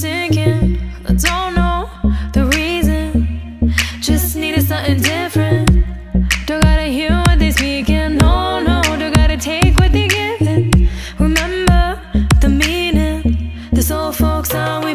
sinking. I don't know the reason. Just needed something different. Don't gotta hear what they're speaking. No, no, don't gotta take what they're giving. Remember the meaning. The soul folks are.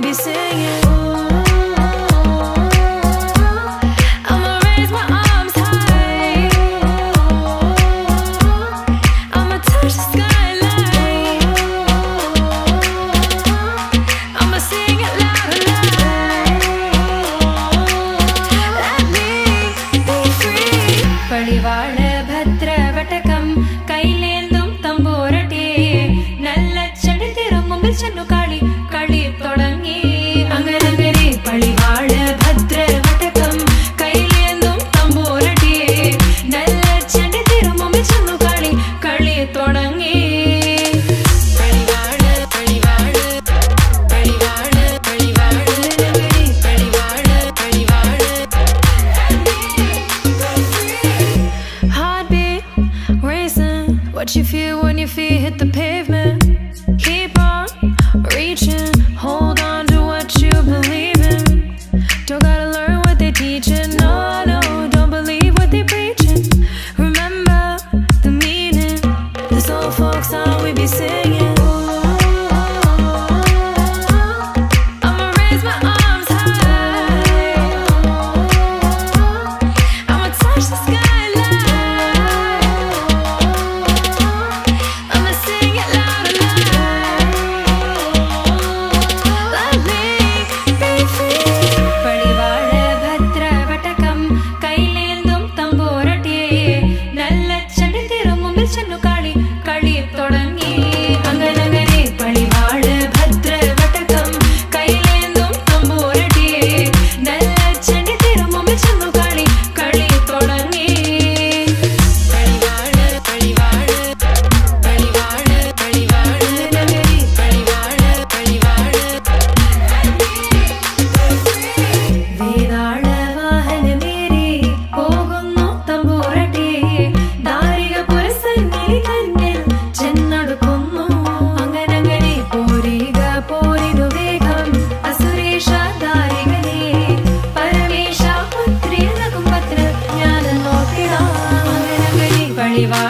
What you feel when your feet hit the pavement. Keep on reaching. Hold on to what you believe in. Don't gotta learn what they teaching. No, no, don't believe what they preaching. Remember the meaning. This old folk song we be singing. arriva